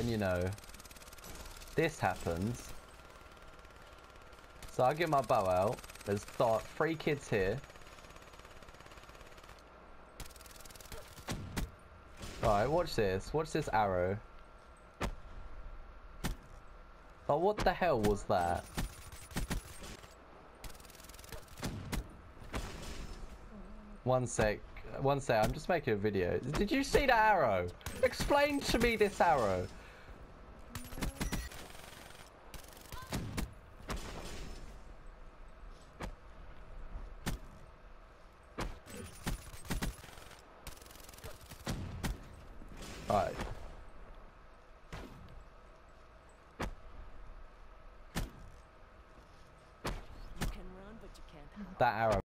and you know, this happens. So I get my bow out. There's th three kids here. Alright, watch this. Watch this arrow. Oh, what the hell was that? One sec. One sec. I'm just making a video. Did you see the arrow? Explain to me this arrow. Alright. You can run, but you can't. That arrow.